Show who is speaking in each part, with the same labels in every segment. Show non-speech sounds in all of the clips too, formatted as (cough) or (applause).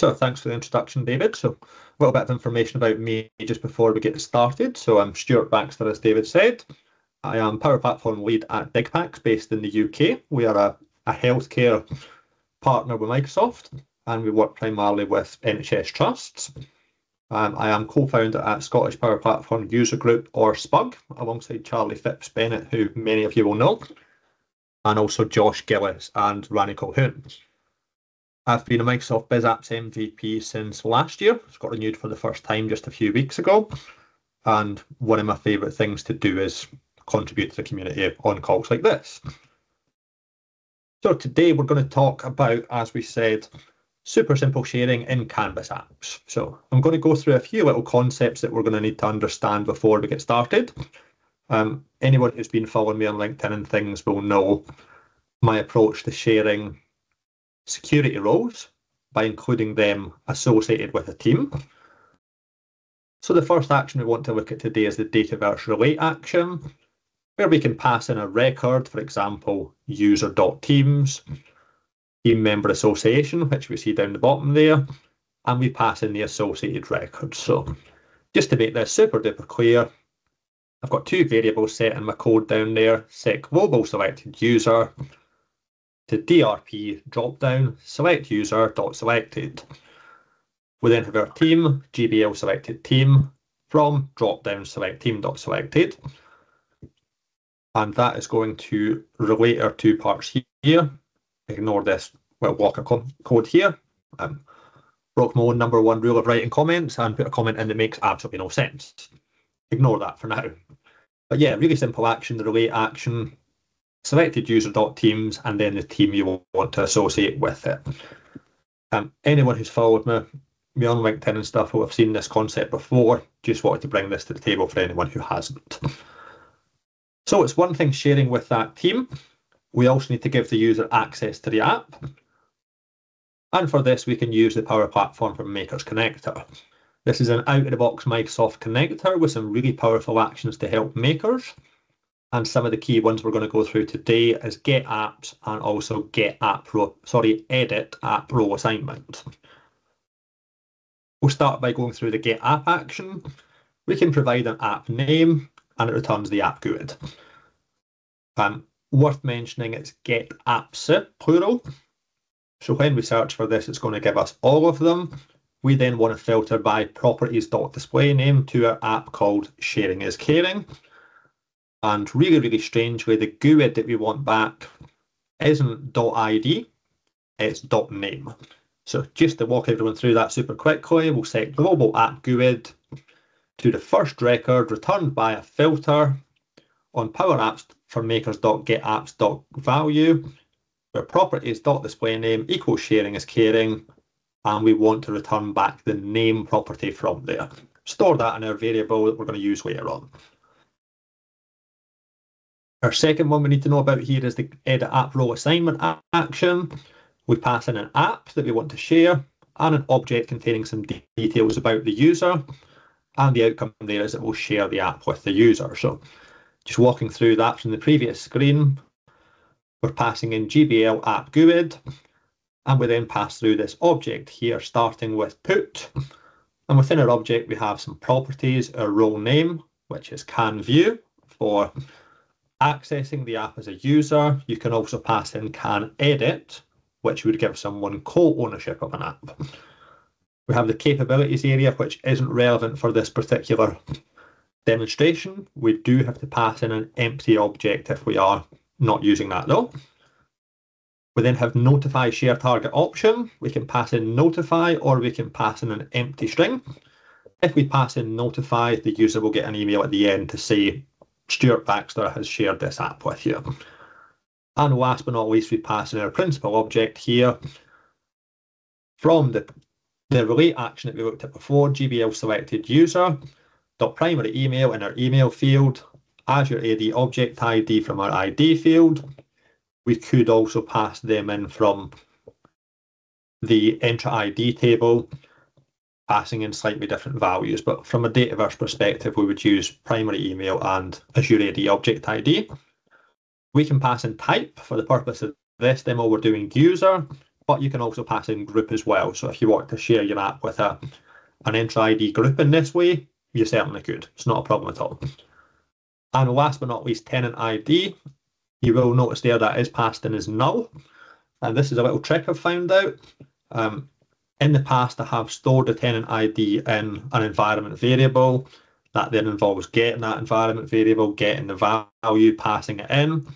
Speaker 1: So thanks for the introduction, David. So a little bit of information about me just before we get started. So I'm Stuart Baxter, as David said. I am Power Platform Lead at DigPacks, based in the UK. We are a, a healthcare partner with Microsoft, and we work primarily with NHS trusts. Um, I am co-founder at Scottish Power Platform User Group, or SPUG, alongside Charlie Phipps Bennett, who many of you will know, and also Josh Gillis and Rani Colquhoun. I've been a Microsoft Biz Apps MVP since last year. It's got renewed for the first time just a few weeks ago. And one of my favourite things to do is contribute to the community on calls like this. So today we're going to talk about, as we said, super simple sharing in Canvas apps. So I'm going to go through a few little concepts that we're going to need to understand before we get started. Um, anyone who's been following me on LinkedIn and things will know my approach to sharing security roles by including them associated with a team. So the first action we want to look at today is the Dataverse relate action, where we can pass in a record, for example, user.teams, team member association, which we see down the bottom there, and we pass in the associated record. So just to make this super duper clear, I've got two variables set in my code down there, set global selected user to DRP dropdown, select user dot selected. We then have our team, GBL selected team, from dropdown select team dot selected. And that is going to relate our two parts here. Ignore this well block code here. Um, my number one rule of writing comments and put a comment in that makes absolutely no sense. Ignore that for now. But yeah, really simple action, the relate action selected user.teams and then the team you want to associate with it. Um, anyone who's followed me, me on LinkedIn and stuff will have seen this concept before. Just wanted to bring this to the table for anyone who hasn't. So it's one thing sharing with that team. We also need to give the user access to the app. And for this, we can use the Power Platform from Makers Connector. This is an out-of-the-box Microsoft connector with some really powerful actions to help makers. And some of the key ones we're going to go through today is get apps and also get app row, sorry, edit app role assignment. We'll start by going through the get app action. We can provide an app name and it returns the app GUID. Um, worth mentioning it's get apps plural. So when we search for this, it's going to give us all of them. We then want to filter by properties.display name to our app called sharing is caring. And really, really strangely, the GUID that we want back isn't .id, it's .name. So just to walk everyone through that super quickly, we'll set global app GUID to the first record returned by a filter on Power Apps for makers.getapps.value, where properties.display name equals sharing is caring, and we want to return back the name property from there. Store that in our variable that we're going to use later on. Our second one we need to know about here is the edit app role assignment action. We pass in an app that we want to share and an object containing some details about the user. And the outcome there is that we'll share the app with the user. So just walking through that from the previous screen, we're passing in GBL app GUID, and we then pass through this object here, starting with put. And within our object, we have some properties, our role name, which is can view for accessing the app as a user, you can also pass in can edit, which would give someone co-ownership of an app. We have the capabilities area, which isn't relevant for this particular demonstration. We do have to pass in an empty object if we are not using that though. We then have notify share target option. We can pass in notify or we can pass in an empty string. If we pass in notify, the user will get an email at the end to say Stuart Baxter has shared this app with you. And last but not least, we pass in our principal object here from the, the relate action that we looked at before, GBL selected user, dot primary email in our email field, Azure AD object ID from our ID field. We could also pass them in from the Entra ID table passing in slightly different values. But from a Dataverse perspective, we would use primary email and Azure AD object ID. We can pass in type for the purpose of this demo, we're doing user, but you can also pass in group as well. So if you want to share your app with a an Entra ID group in this way, you certainly could. It's not a problem at all. And last but not least, tenant ID. You will notice there that is passed in as null. And this is a little trick I've found out. Um, in the past, I have stored the tenant ID in an environment variable. That then involves getting that environment variable, getting the value, passing it in,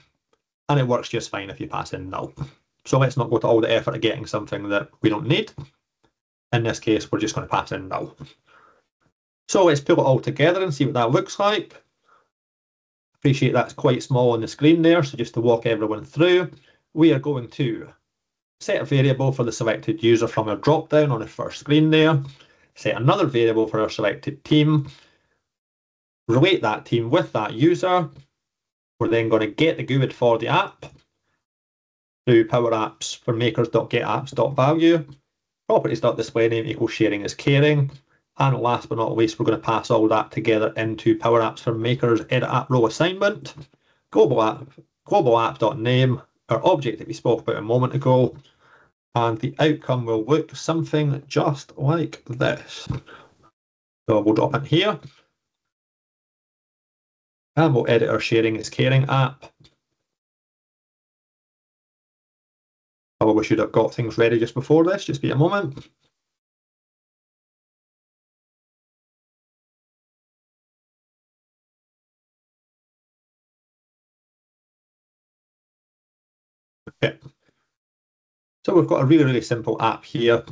Speaker 1: and it works just fine if you pass in null. So let's not go to all the effort of getting something that we don't need. In this case, we're just going to pass in null. So let's pull it all together and see what that looks like. Appreciate that's quite small on the screen there, so just to walk everyone through, we are going to set a variable for the selected user from our drop-down on the first screen there, set another variable for our selected team, relate that team with that user. We're then going to get the GUID for the app through Power Apps for makers.getapps.value, properties.displayName equals sharing is caring, and last but not least, we're going to pass all that together into Power Apps for Makers edit app role assignment, global app, global app.name, our object that we spoke about a moment ago, and the outcome will look something just like this. So we'll drop in here, and we'll edit our sharing is caring app. Oh, we should have got things ready just before this, just be a moment. So we've got a really, really simple app here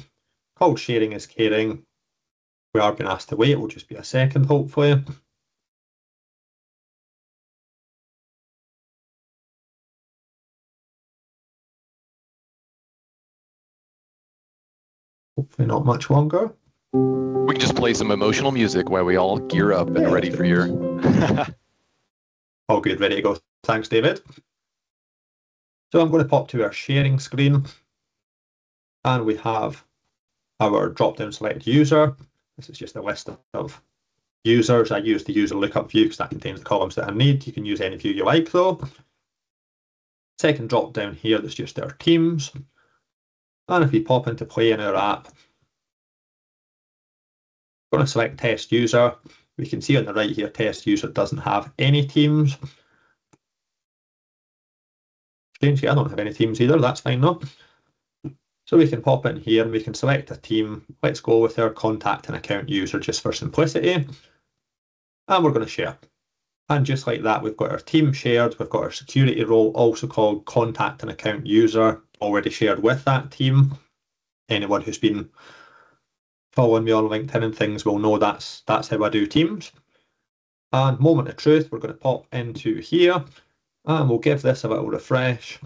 Speaker 1: called Sharing is Caring. We are being asked to wait, it will just be a second, hopefully. Hopefully not much longer.
Speaker 2: We can just play some emotional music while we all gear up and
Speaker 1: Yeah,
Speaker 2: ready for your. (laughs)
Speaker 1: All good, ready to go. Thanks, David. So I'm going to pop to our sharing screen and we have our drop-down select user. This is just a list of users. I use the user lookup view because that contains the columns that I need. You can use any view you like though. Second drop down here, that's just our teams. And if we pop into play in our app, going to select test user. We can see on the right here, test user doesn't have any teams. Strangely, I don't have any teams either. That's fine though. So we can pop in here and we can select a team. Let's go with our contact and account user just for simplicity. And we're going to share. And just like that, we've got our team shared. We've got our security role, also called contact and account user, already shared with that team. Anyone who's been following me on LinkedIn and things will know that's that's how I do teams. And moment of truth, we're going to pop into here and we'll give this a little refresh.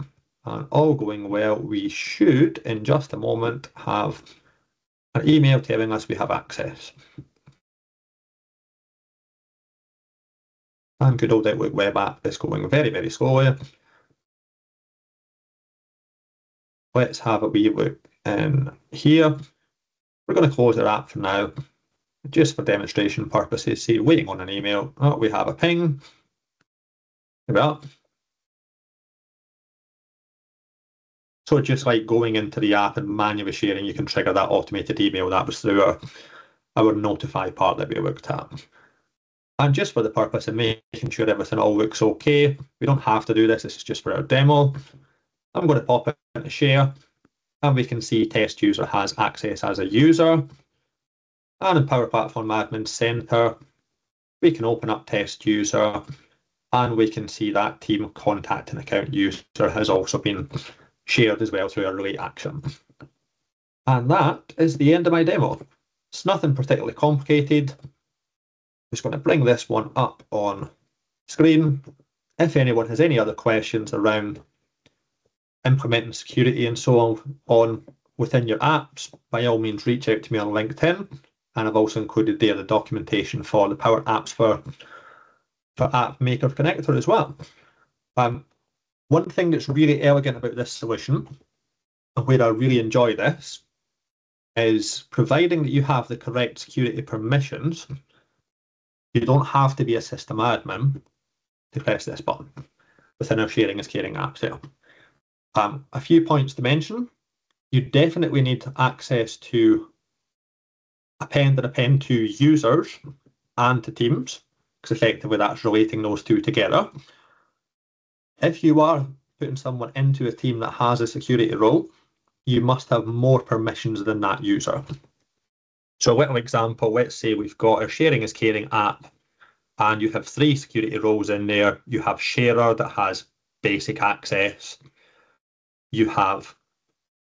Speaker 1: And all going well, we should, in just a moment, have an email telling us we have access. And good old Outlook web app is going very, very slowly. Let's have a wee look in here. We're going to close our app for now, just for demonstration purposes. See, waiting on an email. Oh, we have a ping. There. So just like going into the app and manually sharing, you can trigger that automated email. That was through our, our notify part that we looked at. And just for the purpose of making sure everything all looks okay, we don't have to do this. This is just for our demo. I'm going to pop it into share and we can see test user has access as a user. And in Power Platform Admin Center, we can open up test user and we can see that team contact and account user has also been shared as well through a relate action. And that is the end of my demo. It's nothing particularly complicated. Just going to bring this one up on screen. If anyone has any other questions around implementing security and so on within your apps, by all means reach out to me on LinkedIn. And I've also included there the documentation for the Power Apps for, for App Maker Connector as well. Um, one thing that's really elegant about this solution, and where I really enjoy this, is providing that you have the correct security permissions, you don't have to be a system admin to press this button within our sharing is caring app here. Um, a few points to mention. You definitely need access to append and append to users and to teams, because effectively that's relating those two together. If you are putting someone into a team that has a security role, you must have more permissions than that user. So a little example, let's say we've got a sharing is caring app and you have three security roles in there. You have sharer that has basic access. You have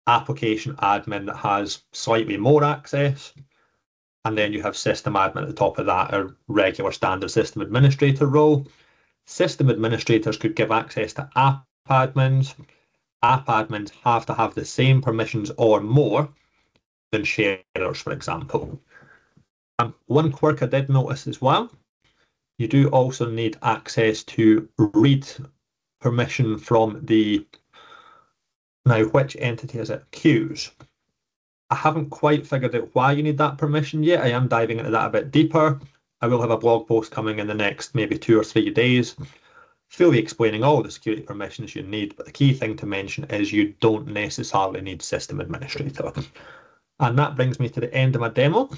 Speaker 1: application admin that has slightly more access. And then you have system admin at the top of that, a regular standard system administrator role. System administrators could give access to app admins. App admins have to have the same permissions or more than sharers, for example. Um, one quirk I did notice as well, you do also need access to read permission from the, now which entity is it? Queues. I haven't quite figured out why you need that permission yet. I am diving into that a bit deeper. I will have a blog post coming in the next maybe two or three days, fully explaining all the security permissions you need. But the key thing to mention is you don't necessarily need system administrator. And that brings me to the end of my demo.